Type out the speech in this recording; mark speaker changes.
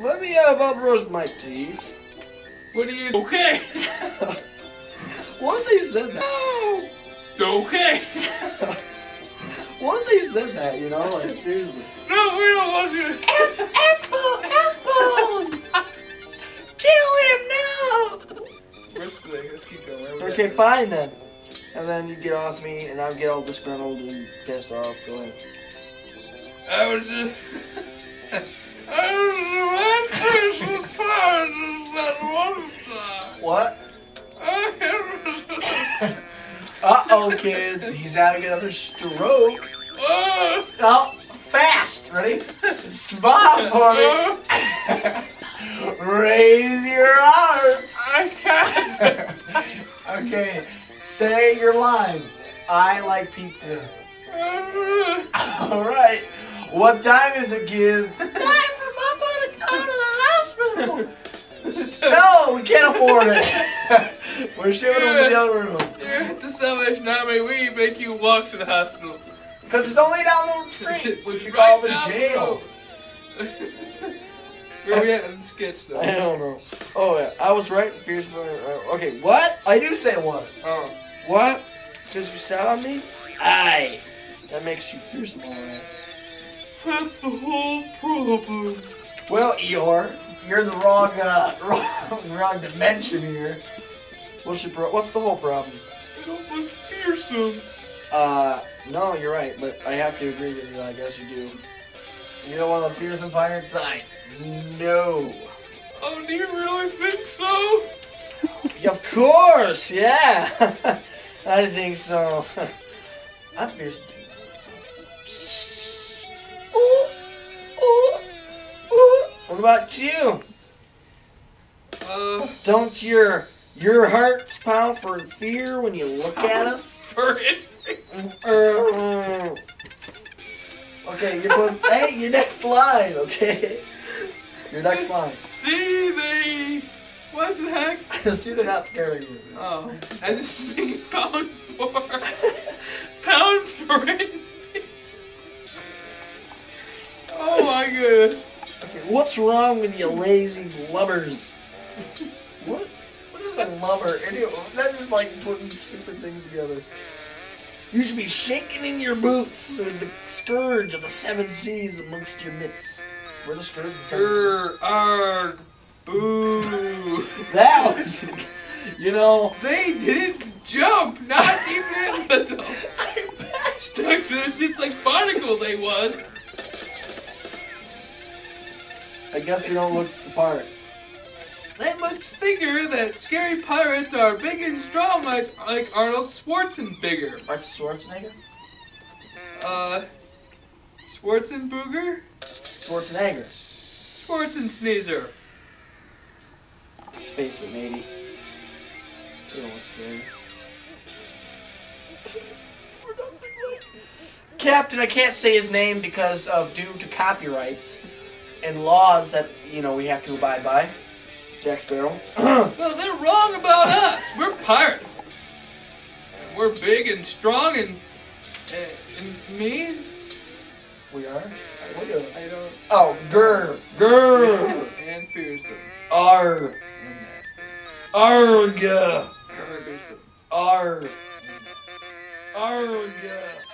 Speaker 1: Let me have a brush my teeth.
Speaker 2: What do you? Okay.
Speaker 1: What if they said that? No.
Speaker 2: Okay.
Speaker 1: What if they said that, you know? Like, seriously.
Speaker 2: No, we don't want you.
Speaker 1: F F bones. Kill him now!
Speaker 2: Where's the thing? Let's keep going. Where we
Speaker 1: Okay,
Speaker 2: at?
Speaker 1: fine then. And then you get off me, and I'll get all disgruntled and pissed off. Go ahead.
Speaker 2: I was just. I was the
Speaker 1: What? Uh-oh, kids. He's having another stroke.
Speaker 2: Uh,
Speaker 1: Oh, fast. Ready? Smile for me. Raise your arms.
Speaker 2: I can't.
Speaker 1: Okay, say your line. I like pizza. All right. What time is it, kids? Time for Papa to go to the hospital. No, we can't afford it. We're shooting in the other room.
Speaker 2: You're at the Salvation Army. We make you walk to the hospital.
Speaker 1: Because it's only down the street, which you call the jail.
Speaker 2: Where we at in the sketch though?
Speaker 1: I don't know. Oh, yeah. I was right. Fierce Boy- uh, Okay, what? I do say what.
Speaker 2: Oh,
Speaker 1: What? Because you sat on me? Aye. That makes you fearsome, alright.
Speaker 2: that's the whole problem.
Speaker 1: Well, Eeyore, you're in the wrong, uh, wrong, wrong dimension here. What's your pro- What's the whole problem?
Speaker 2: I don't look fearsome.
Speaker 1: Uh, no, you're right, but I have to agree with you. I guess you do. You don't want the fearsome pirates? I no.
Speaker 2: Oh, do you really think so?
Speaker 1: Of course, yeah. I think so. I'm fearsome. What about you?
Speaker 2: Uh,
Speaker 1: Don't your your hearts pound for fear when you look at us?
Speaker 2: for it.
Speaker 1: Uh, okay, you're both, hey, your next line, okay? Your next line.
Speaker 2: See, they. What the heck?
Speaker 1: See, they're not scared of you.
Speaker 2: Oh, I just sing pound for. pound for it. oh my god.
Speaker 1: Okay, what's wrong with you lazy lubbers? what? What is a lubber? Idiot. That's like putting stupid things together. You should be shaking in your boots with the scourge of the seven seas amongst your mitts. We're the scourge of the seven seas.
Speaker 2: Er, ar, boo.
Speaker 1: That was, you know,
Speaker 2: They didn't jump, not even a little.
Speaker 1: I bashed
Speaker 2: Look, this it's like barnacle they was.
Speaker 1: I guess we don't look the part.
Speaker 2: They must figure that scary pirates are big and strong like, like Arnold Schwarzenegger.
Speaker 1: Art Schwarzenegger?
Speaker 2: Uh, Schwarzenbooger?
Speaker 1: Schwarzenegger.
Speaker 2: Schwarzensneezer.
Speaker 1: Face it, maybe. You don't look scary. Captain, I can't say his name because of due to copyrights and laws that you know we have to abide by. Jack Sparrow.
Speaker 2: Well, they're wrong about us. We're pirates. And we're big and strong and, uh, and mean.
Speaker 1: we are. At.
Speaker 2: I don't.
Speaker 1: Oh, grr, grr,
Speaker 2: and fearsome.
Speaker 1: ar,
Speaker 2: And nasty.
Speaker 1: arga,
Speaker 2: Fearsome.
Speaker 1: ar, arga.